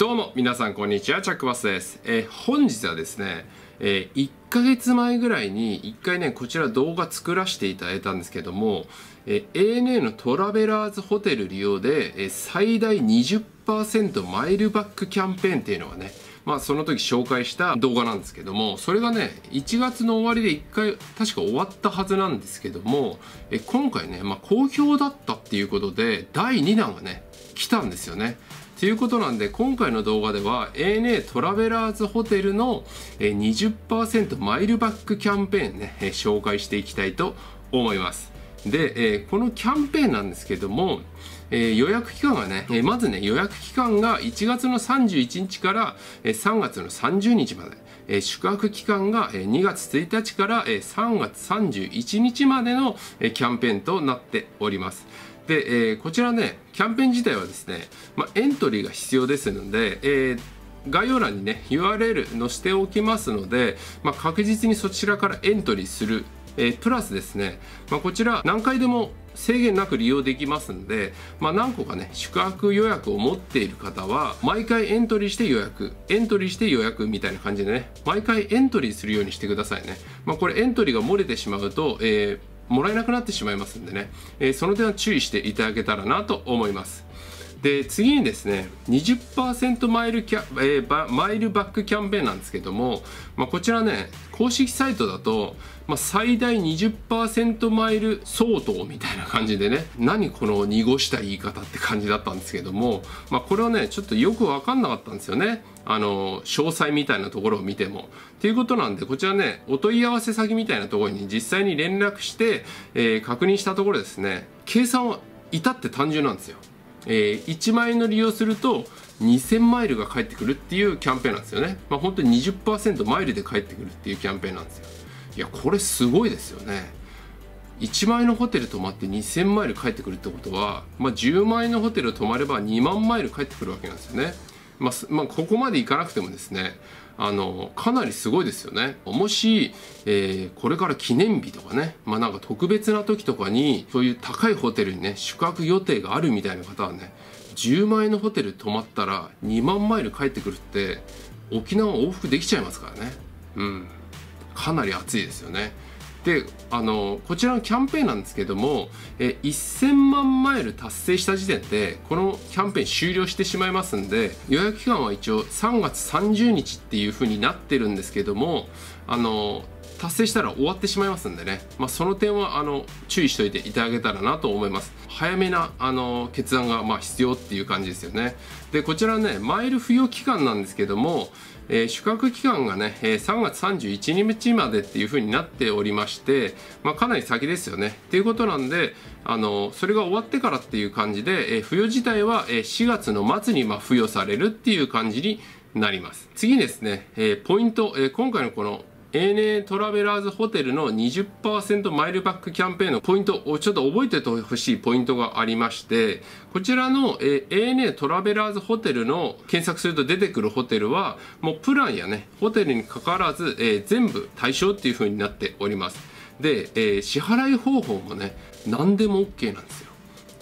どうも皆さんこんにちはチャックバスです、えー、本日はですね、えー、1ヶ月前ぐらいに1回ねこちら動画作らせていただいたんですけども、えー、ANA のトラベラーズホテル利用で、え、最大20%マイルバックキャンペーンっていうのがねまあその時紹介した動画なんですけどもそれがね1月の終わりで1回確か終わったはずなんですけどもえ今回ね、まあ、好評だったっていうことで第2弾がね来たんですよね。ということなんで今回の動画では ANA トラベラーズホテルの20%マイルバックキャンペーンね紹介していきたいと思います。でこのキャンペーンなんですけども予約期間がねまずね予約期間が1月の31日から3月の30日まで宿泊期間が2月1日から3月31日までのキャンペーンとなっております。で、えー、こちらねキャンペーン自体はですね、まあ、エントリーが必要ですので、えー概要欄にね URL 載せておきますので、まあ、確実にそちらからエントリーする、えー、プラスですね、まあ、こちら何回でも制限なく利用できますんで、まあ、何個かね宿泊予約を持っている方は毎回エントリーして予約エントリーして予約みたいな感じでね毎回エントリーするようにしてくださいね、ま、これエントリーが漏れてしまうと、えーもらえなくなってしまいますんでね、えー、その点は注意していただけたらなと思います。で次にですね20%マイルキャ、えー、マイルバックキャンペーンなんですけども、まあ、こちらね公式サイトだと、まあ、最大20%マイル相当みたいな感じでね何この濁した言い方って感じだったんですけども、まあ、これはねちょっとよく分かんなかったんですよねあの詳細みたいなところを見ても。ということなんでこちらねお問い合わせ先みたいなところに実際に連絡して、えー、確認したところですね計算は至って単純なんですよ。えー、1万円の利用すると2000マイルが返ってくるっていうキャンペーンなんですよね。まあ、本当に20%マイルで返ってくるっていうキャンペーンなんですよ。いや、これすごいですよね。1万円のホテル泊まって2000マイル返ってくるってことは、まあ、10万円のホテル泊まれば2万マイル返ってくるわけなんですよね。まあ、まあ、ここまでいかなくてもですね、あのかなりすごいですよね。もし、えー、これから記念日とかねまあなんか特別な時とかにそういう高いホテルにね宿泊予定があるみたいな方はね10万円のホテル泊まったら2万マイル帰ってくるって沖縄往復できちゃいますからね。うん。かなり暑いですよね。であのこちらのキャンペーンなんですけどもえ1000万マイル達成した時点でこのキャンペーン終了してしまいますんで予約期間は一応3月30日っていうふうになってるんですけどもあの達成したら終わってしまいますんでね、まあ、その点はあの注意しておいていただけたらなと思います早めなあの決断がまあ必要っていう感じですよねでこちらねマイル付与期間なんですけどもえー、宿泊期間がね、えー、3月31日までっていう風になっておりまして、まあ、かなり先ですよね。っていうことなんで、あのそれが終わってからっていう感じで、えー、付与自体は、え4月の末にま付与されるっていう感じになります。次ですね、えポイント、え今回のこの ANA トラベラーズホテルの20%マイルバックキャンペーンのポイントをちょっと覚えててほしいポイントがありまして、こちらの、ANA トラベラーズホテルの検索すると出てくるホテルは、もうプランやね、ホテルにかかわらず、えー、全部対象っていう風になっております。で、えー、支払い方法もね、何でも OK なんですよ。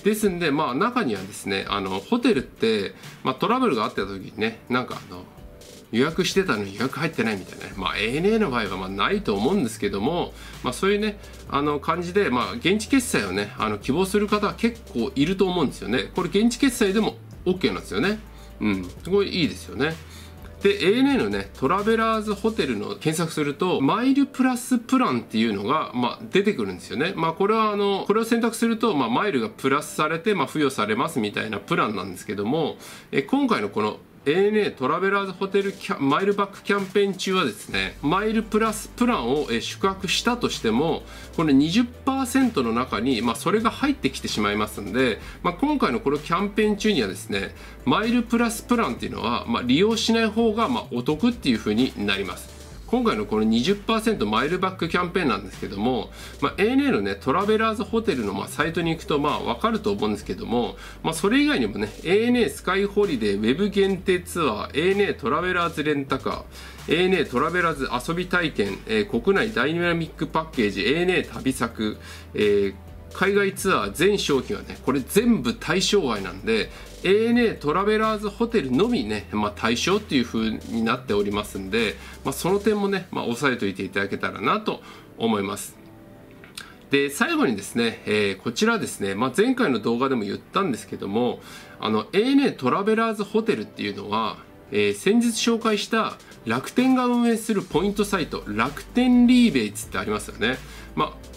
ですんで、まあ中にはですね、あの、ホテルって、まあトラブルがあった時にね、なんかあの、予約してたのに予約入ってないみたいなね、まあ、ANA の場合はまあないと思うんですけども、まあ、そういうねあの感じで、まあ、現地決済をねあの希望する方は結構いると思うんですよね。これ現地決済でも OK なんですよね。うん。すごいいいですよね。で ANA のねトラベラーズホテルの検索するとマイルプラスプランっていうのが、まあ、出てくるんですよね。まあこれはあのこれを選択すると、まあ、マイルがプラスされて、まあ、付与されますみたいなプランなんですけどもえ今回のこの ANA トラベラーズホテルマイルバックキャンペーン中はですねマイルプラスプランを宿泊したとしてもこの20%の中に、まあ、それが入ってきてしまいますんで、まあ、今回のこのキャンペーン中にはですねマイルプラスプランっていうのは、まあ、利用しない方がまお得っていうふうになります。今回のこの20%マイルバックキャンペーンなんですけども、まあ、ANA のねトラベラーズホテルのまあサイトに行くとまあ分かると思うんですけども、まあ、それ以外にもね ANA スカイホリデーウェブ限定ツアー ANA トラベラーズレンタカー ANA トラベラーズ遊び体験、えー、国内ダイナミックパッケージ ANA 旅先、えー海外ツアー全商品はねこれ全部対象外なんで ANA トラベラーズホテルのみね、まあ、対象っていう風になっておりますんで、まあ、その点もね、まあ、押さえておいていただけたらなと思います。で最後にですね、えー、こちらですね、まあ、前回の動画でも言ったんですけどもあの ANA トラベラーズホテルっていうのは、えー、先日紹介した楽天が運営するポイントサイト楽天リーベイツってありますよね、まあ、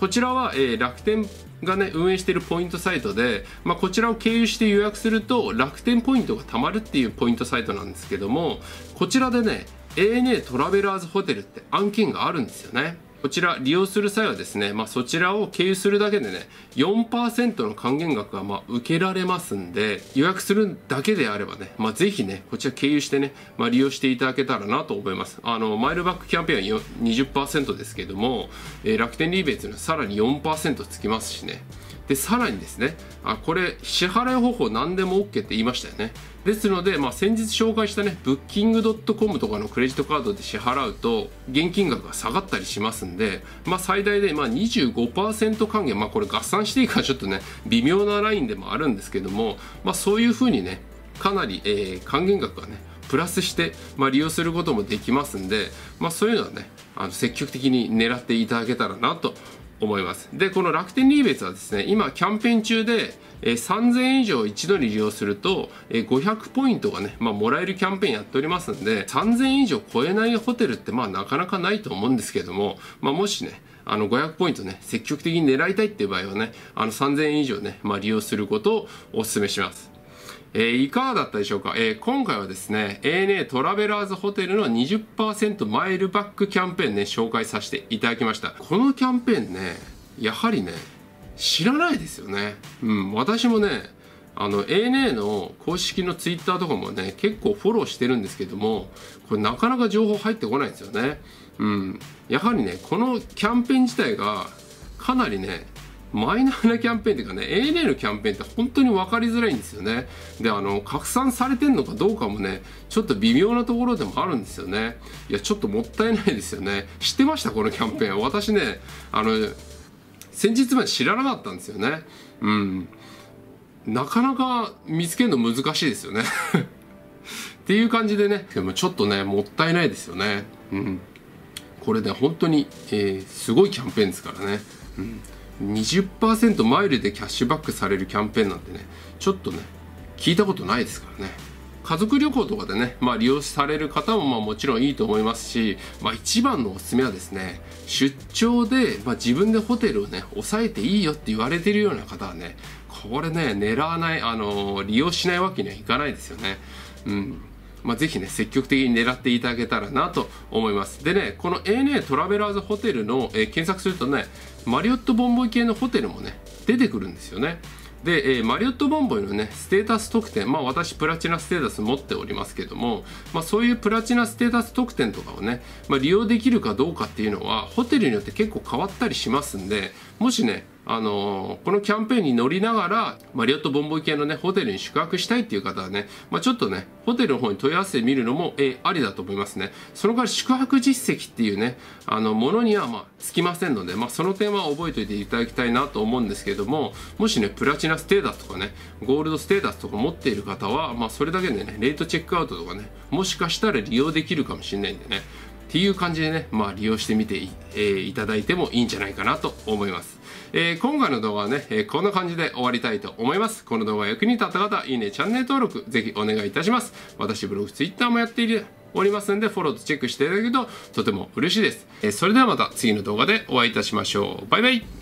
こちらは、えー、楽天がね運営しているポイントサイトで、まあ、こちらを経由して予約すると楽天ポイントが貯まるっていうポイントサイトなんですけどもこちらでね ANA トラベラーズホテルって案件があるんですよね。こちら利用する際はですね、まあ、そちらを経由するだけでね4%の還元額がま受けられますんで予約するだけであればね、まあ、ぜひねこちら経由してね、まあ、利用していただけたらなと思います。あのマイルバックキャンペーンは20%ですけども、えー、楽天リーベイツのさらに4%つきますしね。でさらにですねあこれ支払い方法何でも OK って言いましたよね。ですので、まあ、先日紹介したねブッキングドットコムとかのクレジットカードで支払うと現金額が下がったりしますんで、まあ、最大でまあ25%還元、まあ、これ合算していいかちょっとね微妙なラインでもあるんですけども、まあ、そういうふうにねかなり、えー、還元額がねプラスして、まあ、利用することもできますんで、まあ、そういうのはねあの積極的に狙っていただけたらなと思います。でこの楽天リーベツはですね今キャンペーン中で、え、3000円以上一度に利用すると、え、500ポイントがね、まあ、もらえるキャンペーンやっておりますんで3000円以上超えないホテルってまあなかなかないと思うんですけども、まあ、もしねあの500ポイントね積極的に狙いたいっていう場合はねあの3000円以上ね、まあ、利用することをお勧めします。えー、いかがだったでしょうか、えー、今回はですね ANA トラベラーズホテルの20%マイルバックキャンペーンね紹介させていただきました。このキャンペーンねやはりね知らないですよね。うん私もねあの ANA の公式のツイッターとかもね結構フォローしてるんですけどもこれなかなか情報入ってこないんですよね。うんやはりねこのキャンペーン自体がかなりねマイナーなキャンペーンっていうかね ANA のキャンペーンって本当に分かりづらいんですよね。であの拡散されてんのかどうかもねちょっと微妙なところでもあるんですよね。いやちょっともったいないですよね。知ってました？このキャンペーン。私ねあの先日まで知らなかったんですよね。うん。なかなか見つけるの難しいですよね。っていう感じでね。でもちょっとねもったいないですよね。うん。これね本当に、えー、すごいキャンペーンですからね、うん。20%マイルでキャッシュバックされるキャンペーンなんてねちょっとね聞いたことないですからね家族旅行とかでね、まあ、利用される方もまあもちろんいいと思いますし、まあ、一番のおすすめはですね出張で、まあ、自分でホテルをね抑えていいよって言われてるような方はねこれね狙わない、あの、利用しないわけにはいかないですよね。うんまあ、ぜひね、積極的に狙っていただけたらなと思います。でね、この ANA トラベラーズホテルの、えー、検索するとね、マリオットボンボイ系のホテルもね、出てくるんですよね。で、えー、マリオットボンボイのね、ステータス特典、まあ私プラチナステータス持っておりますけども、まあそういうプラチナステータス特典とかをね、まあ利用できるかどうかっていうのは、ホテルによって結構変わったりしますんで、もしね、あの、このキャンペーンに乗りながら、マリオットボンボイ系のね、ホテルに宿泊したいっていう方はね、まあ、ちょっとね、ホテルの方に問い合わせてみるのも、えー、ありだと思いますね。その代わり宿泊実績っていうね、あの、ものには、まあ、つきませんので、まあ、その点は覚えておいていただきたいなと思うんですけども、もしね、プラチナステータスとかね、ゴールドステータスとか持っている方は、まあ、それだけでね、レートチェックアウトとかね、もしかしたら利用できるかもしれないんでね、っていう感じでね、まあ、利用してみて,、えー、いただいてもいいんじゃないかなと思います。えー、今回の動画はね、えー、こんな感じで終わりたいと思います。この動画役に立った方、いいね、チャンネル登録、ぜひお願いいたします。私、ブログ、ツイッターもやっているおりますんで、フォローとチェックしていただけるととても嬉しいです。えー、それではまた次の動画でお会いいたしましょう。バイバイ